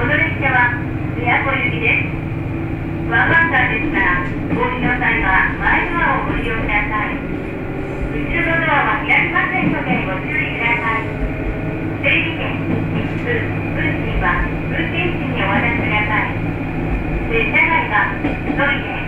この列車は宮古行きです。ワンマンターですから、降りの際は前ドアをご利用ください。後ろのドアは開きませんのでご注意ください。整理券、密符、運賃は運転士にお渡しください。列車内はトイレ、